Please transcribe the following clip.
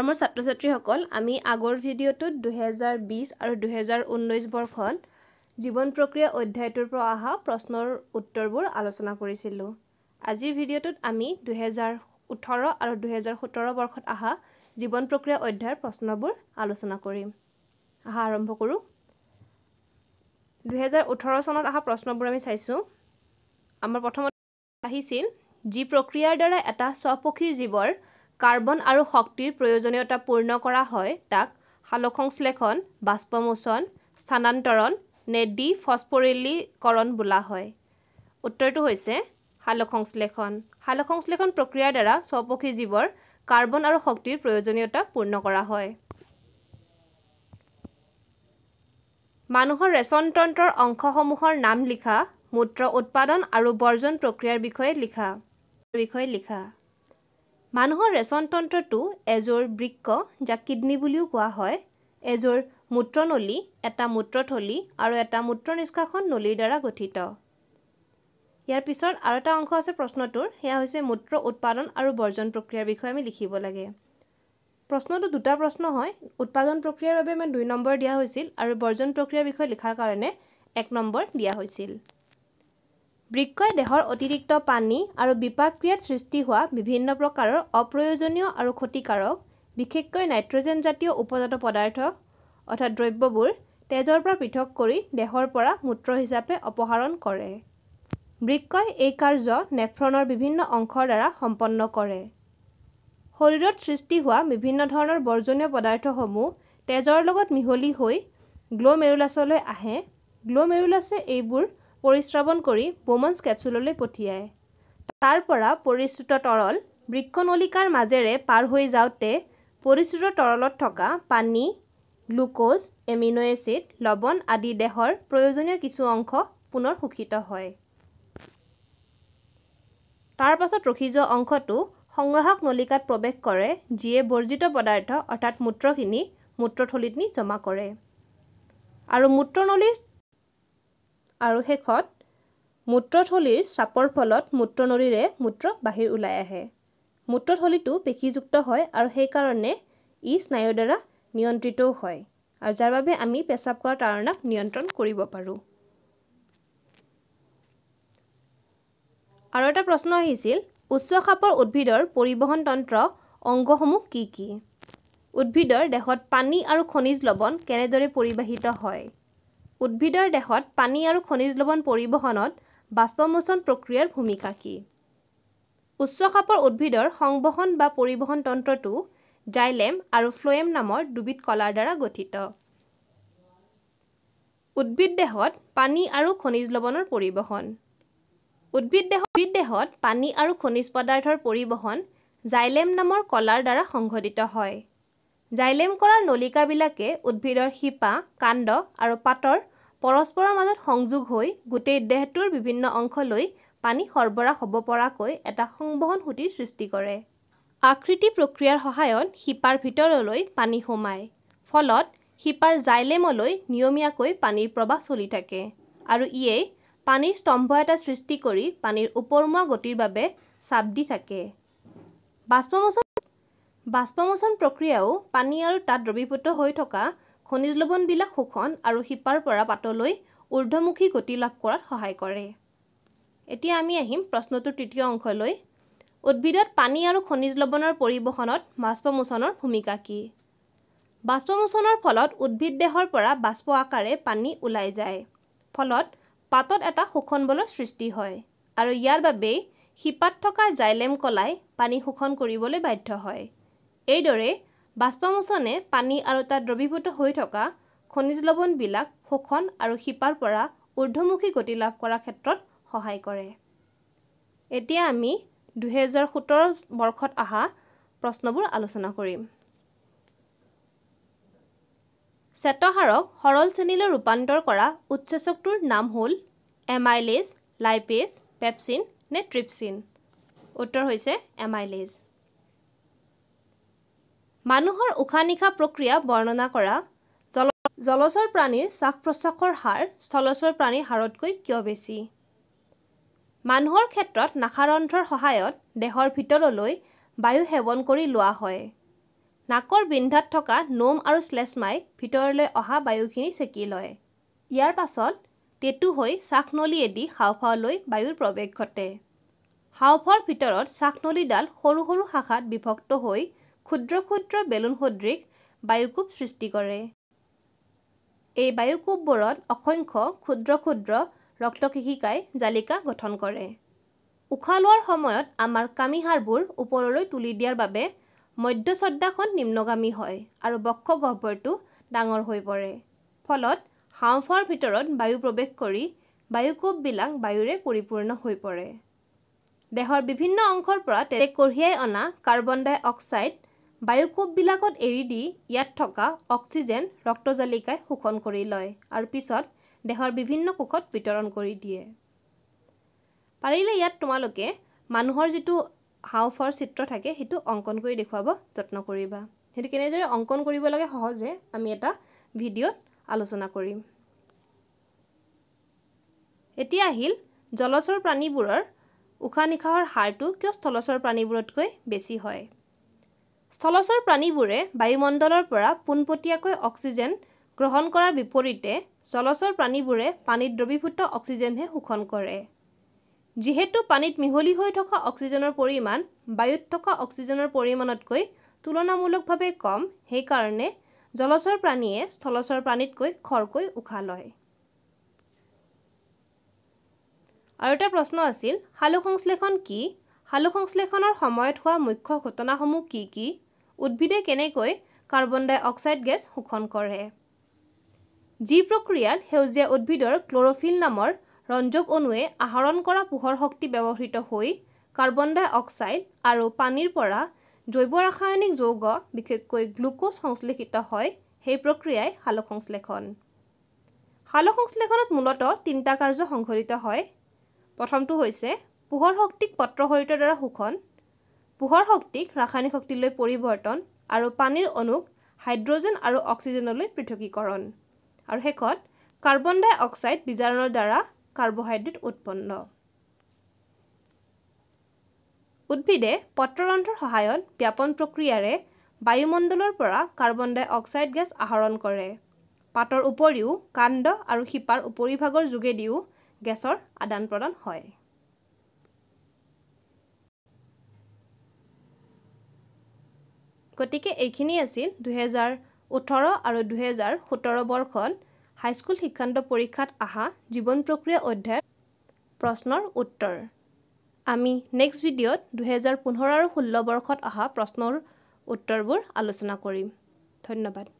মৰমৰ ছাত্ৰ ছাত্ৰীসকল আমি আগৰ ভিডিঅ'টোত দুহেজাৰ বিছ আৰু দুহেজাৰ ঊনৈছ বৰ্ষত জীৱন প্ৰক্ৰিয়া অধ্যায়টোৰ পৰা অহা প্ৰশ্নৰ উত্তৰবোৰ আলোচনা কৰিছিলোঁ। আজিৰ ভিডিঅ'টোত আমি দুহেজাৰ ওঠৰ আৰু দুহেজাৰ সোতৰ বৰ্ষত অহা জীৱন প্ৰক্ৰিয়া অধ্যায়ৰ প্ৰশ্নবোৰ আলোচনা কৰিম। অহা আৰম্ভ কৰোঁ। দুহেজাৰ ওঠৰ চনত অহা প্ৰশ্নবোৰ আমি চাইছোঁ। আমাৰ প্ৰথমতে আহিছিল যি প্ৰক্ৰিয়াৰ দ্বাৰা এটা স্বপক্ষী জীৱৰ কাৰ্বন আৰু শক্তিৰ প্ৰয়োজনীয়তা পূৰ্ণ কৰা হয় তাক সালোকসংশ্লেষণ বাষ্পমোচন স্থানান্তৰণ নে ডি ফচফৰিলীকৰণ বোলা হয়। উত্তৰটো হৈছে সালোকসংশ্লেষণ সালোকসংশ্লেষণ প্ৰক্ৰিয়াৰ দ্বাৰা স্বপক্ষী জীৱৰ কাৰ্বন আৰু শক্তিৰ প্ৰয়োজনীয়তা পূৰ্ণ কৰা হয়। মানুহৰ ৰেচন তন্ত্ৰৰ অংশসমূহৰ নাম লিখা মূত্ৰ উৎপাদন আৰু বৰ্জন প্ৰক্ৰিয়াৰ বিষয়ে লিখা। বিষয়ে লিখা। মানুহৰ ৰেচন তন্ত্ৰটো এযোৰ বৃক্ক যাক কিডনী বুলিও কোৱা হয়। এযোৰ মূত্ৰনলী এটা মূত্ৰথলী আৰু এটা মূত্ৰ নিষ্কাশন নলীৰ দ্বাৰা গঠিত। ইয়াৰ পিছত আৰু এটা অংশ আছে প্ৰশ্নটোৰ সেয়া হৈছে মূত্ৰ উৎপাদন আৰু বৰ্জন প্ৰক্ৰিয়াৰ বিষয়ে আমি লিখিব লাগে। প্ৰশ্নটো দুটা প্ৰশ্ন হয়। উৎপাদন প্ৰক্ৰিয়াৰ বাবে আমি দুই নম্বৰ দিয়া হৈছিল আৰু বৰ্জন প্ৰক্ৰিয়াৰ বিষয়ে লিখাৰ কাৰণে এক নম্বৰ দিয়া হৈছিল। বৃক্ষই দেহৰ অতিৰিক্ত পানী আৰু বিপাক ক্ৰিয়াত সৃষ্টি হোৱা বিভিন্ন প্ৰকাৰৰ অপ্ৰয়োজনীয় আৰু ক্ষতিকাৰক বিশেষকৈ নাইট্ৰজেন জাতীয় উপজাত পদাৰ্থ অৰ্থাৎ দ্ৰব্যবোৰ তেজৰ পৰা পৃথক কৰি দেহৰ পৰা মূত্ৰ হিচাপে অপসাৰণ কৰে। বৃক্ষই এই কাৰ্য নেফ্ৰনৰ বিভিন্ন অংশৰ দ্বাৰা সম্পন্ন কৰে। শৰীৰত সৃষ্টি হোৱা বিভিন্ন ধৰণৰ বৰ্জনীয় পদাৰ্থসমূহ তেজৰ লগত মিহলি হৈ গ্ল'মেৰুলাছলৈ আহে। গ্ল'মেৰুলাছে এইবোৰ পৰিশ্ৰৱণ কৰি বোমন্স কেপচুললৈ পঠিয়ায়। তাৰ পৰা পৰিশ্ৰুত তৰল বৃক্ষনলিকাৰ মাজেৰে পাৰ হৈ যাওঁতে পৰিশ্ৰুত তৰলত থকা পানী গ্লুক'জ এমিন' এচিড লৱণ আদি দেহৰ প্ৰয়োজনীয় কিছু অংশ পুনৰ শোষিত হয়। তাৰ পাছত ৰখি যোৱা অংশটো সংগ্ৰাহক নলিকাত প্ৰৱেশ কৰে যিয়ে বৰ্জিত পদাৰ্থ অৰ্থাৎ মূত্ৰখিনি মূত্ৰথলীত নি জমা কৰে। আৰু মূত্ৰনলীৰ আৰু শেষত মূত্ৰথলীৰ চাপৰ ফলত মূত্ৰনলীৰে মূত্ৰ বাহিৰ ওলাই আহে। মূত্ৰথলীটো পেশীযুক্ত হয় আৰু সেইকাৰণে ই স্নায়ুৰ দ্বাৰা নিয়ন্ত্ৰিতও হয় আৰু যাৰ বাবে আমি পেচাব কৰাৰ তাৰণাক নিয়ন্ত্ৰণ কৰিব পাৰোঁ। আৰু এটা প্ৰশ্ন আহিছিল উচ্চ খাপৰ উদ্ভিদৰ পৰিবহণ তন্ত্ৰ অংগসমূহ কি কি? উদ্ভিদৰ দেহত পানী আৰু খনিজ লৱণ কেনেদৰে পৰিবাহিত হয়? উদ্ভিদৰ দেহত পানী আৰু খনিজ লৱণ পৰিবহণত বাষ্পমোচন প্ৰক্ৰিয়াৰ ভূমিকা কি? উচ্চ খাপৰ উদ্ভিদৰ সংবহন বা পৰিবহণ তন্ত্ৰটো জাইলেম আৰু ফ্ল'য়েম নামৰ দুবিধ কলাৰ দ্বাৰা গঠিত। উদ্ভিদ দেহত পানী আৰু খনিজ লৱণৰ পৰিবহণ। উদ্ভিদ দেহ উদ্ভিদ দেহত পানী আৰু খনিজ পদাৰ্থৰ পৰিবহণ জাইলেম নামৰ কলাৰ দ্বাৰা সংঘটিত হয়। জাইলেম কৰাৰ নলিকাবিলাকে উদ্ভিদৰ শিপা কাণ্ড আৰু পাতৰ পৰস্পৰৰ মাজত সংযোগ হৈ গোটেই দেহটোৰ বিভিন্ন অংশলৈ পানী সৰবৰাহ হ'ব পৰাকৈ এটা সংবহন সুঁতিৰ সৃষ্টি কৰে। আকৃতি প্ৰক্ৰিয়াৰ সহায়ত শিপাৰ ভিতৰলৈ পানী সোমায় ফলত শিপাৰ জাইলেমলৈ নিয়মীয়াকৈ পানীৰ প্ৰৱাহ চলি থাকে আৰু ইয়েই পানীৰ স্তম্ভ এটা সৃষ্টি কৰি পানীৰ ওপৰমুৱা গতিৰ বাবে চাপ দি থাকে। বাষ্পমোচন বাষ্পমোচন প্ৰক্ৰিয়াও পানী আৰু তাত দ্ৰৱীভূত হৈ থকা খনিজ লৱণবিলাক শোষণ আৰু শিপাৰ পৰা পাতলৈ ঊৰ্ধ্বমুখী গতি লাভ কৰাত সহায় কৰে। এতিয়া আমি আহিম প্ৰশ্নটোৰ তৃতীয় অংশলৈ। উদ্ভিদত পানী আৰু খনিজ লৱণৰ পৰিবহণত বাষ্পমোচনৰ ভূমিকা কি? বাষ্পমোচনৰ ফলত উদ্ভিদ দেহৰ পৰা বাষ্প আকাৰে পানী ওলাই যায় ফলত পাতত এটা শোষণ বলৰ সৃষ্টি হয় আৰু ইয়াৰ বাবেই শিপাত থকা জাইলেম কলাই পানী শোষণ কৰিবলৈ বাধ্য হয়। এইদৰে বাষ্পমোচনে পানী আৰু তাত দ্ৰৱীভূত হৈ থকা খনিজ লৱণবিলাক শোষণ আৰু শিপাৰ পৰা ঊৰ্ধ্বমুখী গতি লাভ কৰাৰ ক্ষেত্ৰত সহায় কৰে। এতিয়া আমি দুহেজাৰ সোতৰ বৰ্ষত অহা প্ৰশ্নবোৰ আলোচনা কৰিম। শ্বেতসাৰক সৰল শ্ৰেণীলৈ ৰূপান্তৰ কৰা উৎসেচকটোৰ নাম হ'ল এমাইলেজ লাইপেজ পেপচিন নে ট্ৰিপচিন? উত্তৰ হৈছে এমাইলেজ। মানুহৰ উশাহ নিশাহ প্ৰক্ৰিয়া বৰ্ণনা কৰা জল জলচৰ প্ৰাণীৰ শ্বাস প্ৰশ্বাসৰ হাৰ স্থলচৰ প্ৰাণীৰ হাৰতকৈ কিয় বেছি? মানুহৰ ক্ষেত্ৰত নাসাৰন্ধ্ৰৰ সহায়ত দেহৰ ভিতৰলৈ বায়ু সেৱন কৰি লোৱা হয়। নাকৰ বিন্ধাত থকা নোম আৰু শ্লেষ্মাই ভিতৰলৈ অহা বায়ুখিনি চেকি লয়। ইয়াৰ পাছত টেটু হৈ শ্বাসনলীয়েদি হাওঁফাওলৈ বায়ুৰ প্ৰৱেশ ঘটে। হাওঁফাওৰ ভিতৰত শ্বাসনলীডাল সৰু সৰু শাখাত বিভক্ত হৈ ক্ষুদ্ৰ ক্ষুদ্ৰ বেলুন সদৃশ বায়ুকোপ সৃষ্টি কৰে। এই বায়ুকোপবোৰত অসংখ্য ক্ষুদ্ৰ ক্ষুদ্ৰ ৰক্তকেশিকাই জালিকা গঠন কৰে। উশাহ লোৱাৰ সময়ত আমাৰ কামিহাড়বোৰ ওপৰলৈ তুলি দিয়াৰ বাবে মধ্যচ্ছদাখন নিম্নগামী হয় আৰু বক্ষ গহ্বৰটো ডাঙৰ হৈ পৰে। ফলত হাওঁফাওৰ ভিতৰত বায়ু প্ৰৱেশ কৰি বায়ুকোপবিলাক বায়ুৰে পৰিপূৰ্ণ হৈ পৰে। দেহৰ বিভিন্ন অংশৰ পৰা তেজ কঢ়িয়াই অনা কাৰ্বন ডাই অক্সাইড বায়ুকোপবিলাকত এৰি দি ইয়াত থকা অক্সিজেন ৰক্তজালিকাই শোষণ কৰি লয় আৰু পিছত দেহৰ বিভিন্ন কোষত বিতৰণ কৰি দিয়ে। পাৰিলে ইয়াত তোমালোকে মানুহৰ যিটো হাওঁফাওৰ চিত্ৰ থাকে সেইটো অংকন কৰি দেখুৱাব যত্ন কৰিবা। সেইটো কেনেদৰে অংকন কৰিব লাগে সহজে আমি এটা ভিডিঅ'ত আলোচনা কৰিম। এতিয়া আহিল জলচৰ প্ৰাণীবোৰৰ উশাহ নিশাহৰ হাৰটো কিয় স্থলচৰ প্ৰাণীবোৰতকৈ বেছি হয়? স্থলচৰ প্ৰাণীবোৰে বায়ুমণ্ডলৰ পৰা পোনপটীয়াকৈ অক্সিজেন গ্ৰহণ কৰাৰ বিপৰীতে জলচৰ প্ৰাণীবোৰে পানীত দ্ৰৱীভূত অক্সিজেনহে শোষণ কৰে। যিহেতু পানীত মিহলি হৈ থকা অক্সিজেনৰ পৰিমাণ বায়ুত থকা অক্সিজেনৰ পৰিমাণতকৈ তুলনামূলকভাৱে কম সেইকাৰণে জলচৰ প্ৰাণীয়ে স্থলচৰ প্ৰাণীতকৈ খৰকৈ উশাহ লয়। আৰু এটা প্ৰশ্ন আছিল সালোকসংশ্লেষণ কি? সালোকসংশ্লেষণৰ সময়ত হোৱা মুখ্য ঘটনাসমূহ কি কি? উদ্ভিদে কেনেকৈ কাৰ্বন ডাই অক্সাইড গেছ শোষণ কৰে? যি প্ৰক্ৰিয়াত সেউজীয়া উদ্ভিদৰ ক্ল'ৰফিল নামৰ ৰঞ্জক অণুৱে আহৰণ কৰা পোহৰ শক্তি ব্যৱহৃত হৈ কাৰ্বন ডাই অক্সাইড আৰু পানীৰ পৰা জৈৱ ৰাসায়নিক যৌগ বিশেষকৈ গ্লুক'জ সংশ্লেষিত হয় সেই প্ৰক্ৰিয়াই সালোকসংশ্লেষণ সালোকসংশ্লেষণত মূলতঃ তিনিটা কাৰ্য সংঘটিত হয়। প্ৰথমটো হৈছে পোহৰ শক্তিক পত্ৰহৰিতৰ দ্বাৰা শোষণ পোহৰ শক্তিক ৰাসায়নিক শক্তিলৈ পৰিৱৰ্তন আৰু পানীৰ অণুক হাইড্ৰজেন আৰু অক্সিজেনলৈ পৃথকীকৰণ। আৰু শেষত কাৰ্বন ডাই অক্সাইড বিজাৰণৰ দ্বাৰা কাৰ্বহাইড্ৰেট উৎপন্ন। উদ্ভিদে পত্ৰৰন্ধ্ৰৰ সহায়ত ব্যাপন প্ৰক্ৰিয়াৰে বায়ুমণ্ডলৰ পৰা কাৰ্বন ডাই অক্সাইড গেছ আহৰণ কৰে। পাতৰ উপৰিও কাণ্ড আৰু শিপাৰ উপৰিভাগৰ যোগেদিও গেছৰ আদান প্ৰদান হয়। গতিকে এইখিনি আছিল দুহেজাৰ ওঠৰ আৰু দুহেজাৰ সোতৰ বৰ্ষত হাইস্কুল শিক্ষান্ত পৰীক্ষাত অহা জীৱন প্ৰক্ৰিয়া অধ্যায়ৰ প্ৰশ্নৰ উত্তৰ। আমি নেক্সট ভিডিঅ'ত দুহেজাৰ পোন্ধৰ আৰু ষোল্ল বৰ্ষত অহা প্ৰশ্নৰ উত্তৰবোৰ আলোচনা কৰিম। ধন্যবাদ।